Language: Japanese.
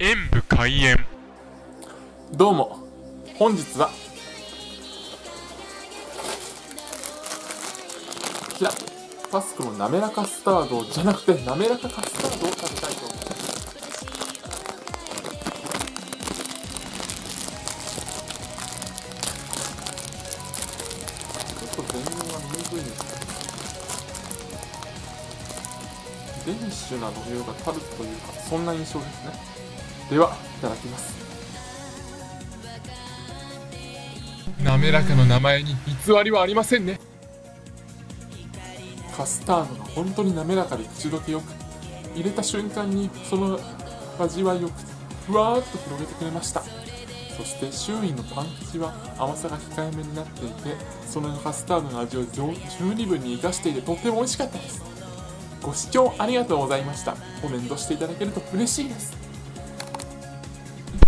演武開演。どうも。本日は。こちらパスクの滑らかスタードじゃなくて滑らかカスタードを食べたいと思います。ちょっと全面が見にくいですデニッシュな土壌がタルトというかそんな印象ですね。ではいただきます。滑らかの名前に偽りはありませんね。カスタードが本当に滑らかで口どけよく入れた瞬間にその味わいをふわーっと広げてくれました。そして周囲のパン生地は甘さが控えめになっていてそのカスタードの味を十二分に生かしていてとっても美味しかったです。ご視聴ありがとうございました。コメントしていただけると嬉しいです。パ